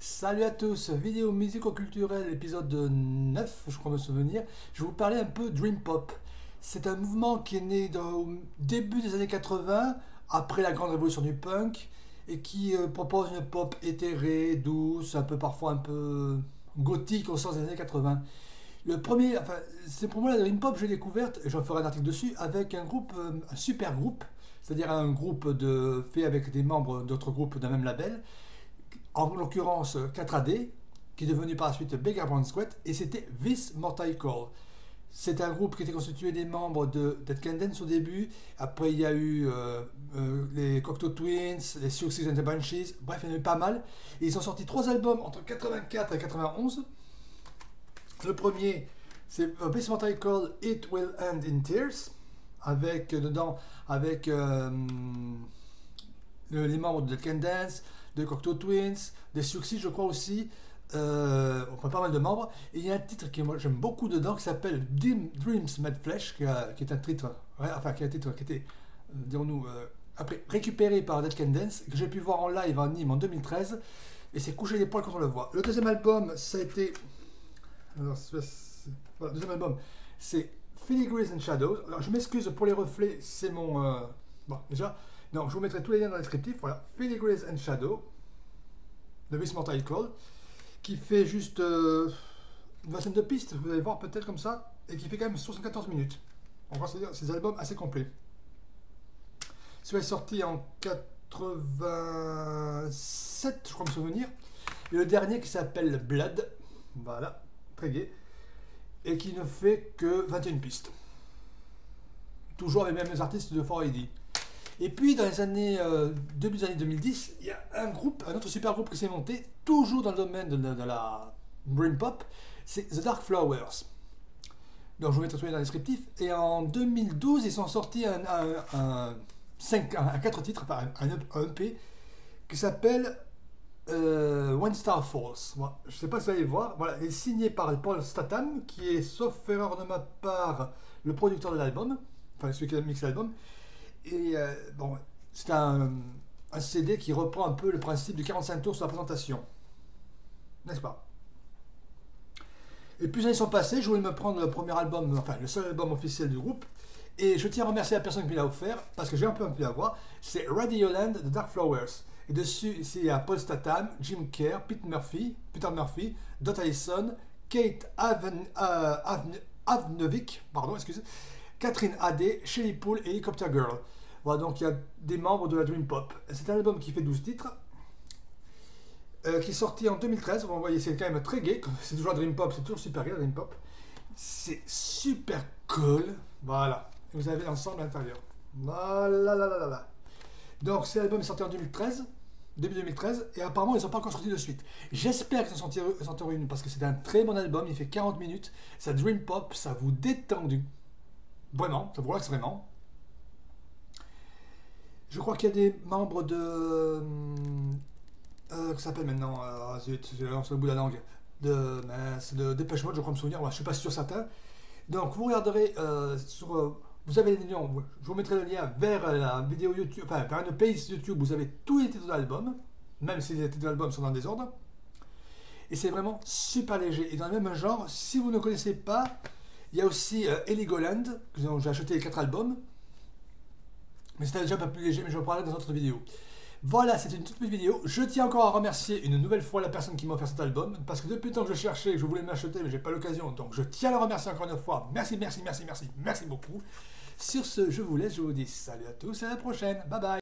Salut à tous, vidéo musico-culturelle, épisode 9, je crois me souvenir. Je vais vous parler un peu Dream Pop. C'est un mouvement qui est né au début des années 80, après la grande révolution du punk, et qui euh, propose une pop éthérée, douce, un peu parfois un peu gothique au sens des années 80. Le premier, enfin, c'est pour moi la Dream Pop, j'ai découverte, et j'en ferai un article dessus, avec un groupe, euh, un super groupe, c'est-à-dire un groupe de, fait avec des membres d'autres groupes d'un même label, en l'occurrence 4AD, qui est devenu par la suite Beggar Brown Squat, et c'était This Mortal Call. C'est un groupe qui était constitué des membres de Dead Can Dance au début. Après, il y a eu euh, euh, les Cocteau Twins, les Success and the Banshees. Bref, il y en a eu pas mal. Ils ont sorti trois albums entre 84 et 91. Le premier, c'est This Mortal Call It Will End in Tears. Avec dedans, avec euh, les membres de Dead Can Dance, de Cocteau Twins, des Success, je crois aussi. Euh, on pas mal de membres. Et il y a un titre que j'aime beaucoup dedans qui s'appelle Dreams Mad Flesh, qui, est un titre, enfin qui est un titre qui était, euh, dirons-nous, euh, après récupéré par Dead Can Dance, que j'ai pu voir en live en Nîmes en 2013. Et c'est coucher les poils quand on le voit. Le deuxième album, ça a été. Alors, le deuxième album, c'est Filigrees and Shadows. Alors, je m'excuse pour les reflets, c'est mon. Euh, bon, déjà. Donc, je vous mettrai tous les liens dans le descriptif. Voilà, Filigrees and Shadows de Miss Mortal qui fait juste euh, une vingtaine de pistes, vous allez voir peut-être comme ça, et qui fait quand même 74 minutes. On va se dire, c'est des albums assez complets. Celui-là est sorti en 87, je crois me souvenir. Et le dernier qui s'appelle Blood, voilà, très gai, et qui ne fait que 21 pistes. Toujours les mêmes artistes de 4AD. Et puis, dans les années, euh, début années 2010, il y a un groupe, un autre super groupe qui s'est monté, toujours dans le domaine de, la brain pop, c'est The Dark Flowers. Donc, je vous mettrai tout dans le descriptif. Et en 2012, ils sont sortis un, un, 5, un 4 titres, enfin un, EP, qui s'appelle euh, One Star Force. je ne sais pas si vous allez voir. Voilà, il est signé par Paul Statham, qui est, sauf erreur de ma part, le producteur de l'album, enfin celui qui a mixé l'album. Et euh, bon, c'est un, CD qui reprend un peu le principe du 45 tours sur la présentation. N'est-ce pas? Et plus années sont passées, je voulais me prendre le premier album, enfin le seul album officiel du groupe. Et je tiens à remercier la personne qui me l'a offert, parce que j'ai un peu un peu à voir. C'est Radioland de Dark Flowers. Et dessus, il y a Paul Statham, Jim Kerr, Pete Murphy, Peter Murphy, Dot Allison, Kate euh, Avnevic, pardon, excusez, Catherine Adé, Shelly Pool et Helicopter Girl. Voilà, donc il y a des membres de la Dream Pop. C'est un album qui fait 12 titres, euh, qui est sorti en 2013. Vous voyez, c'est quand même très gay. C'est toujours Dream Pop, c'est toujours super gay la Dream Pop. C'est super cool. Voilà. vous avez l'ensemble à l'intérieur. Voilà, là, là, là, Donc, cet album est sorti en 2013 début 2013, et apparemment ils n'ont pas encore sorti de suite. J'espère qu'ils en sortiront une, parce que c'est un très bon album, il fait 40 minutes, ça dream pop, ça vous détend du Vraiment, ça vous relaxe vraiment. Je crois qu'il y a des membres de. Euh, euh que s'appelle maintenant euh, Zut, j'ai le bout de la langue. De, de Dépêche Mode, je crois me souvenir. je ne suis pas sûr certain. Donc, vous regarderez euh, sur. Euh, vous avez les liens, je vous mettrai le lien vers la vidéo YouTube, enfin vers une page YouTube, vous avez tous les titres de l'album, même si les titres de l'album sont dans des ordres. Et c'est vraiment super léger. Et dans le même genre, si vous ne connaissez pas, il y a aussi euh, Heligoland, j'ai acheté les quatre albums. Mais c'était déjà pas plus léger, mais je vais parler dans une autre vidéo. Voilà, c'était une toute petite vidéo. Je tiens encore à remercier une nouvelle fois la personne qui m'a offert cet album, parce que depuis le temps que je cherchais, je voulais m'acheter, mais j'ai pas l'occasion. Donc je tiens à le remercier encore une fois. Merci, merci, merci, merci, merci beaucoup. Sur ce, je vous laisse, je vous dis salut à tous et à la prochaine. Bye bye.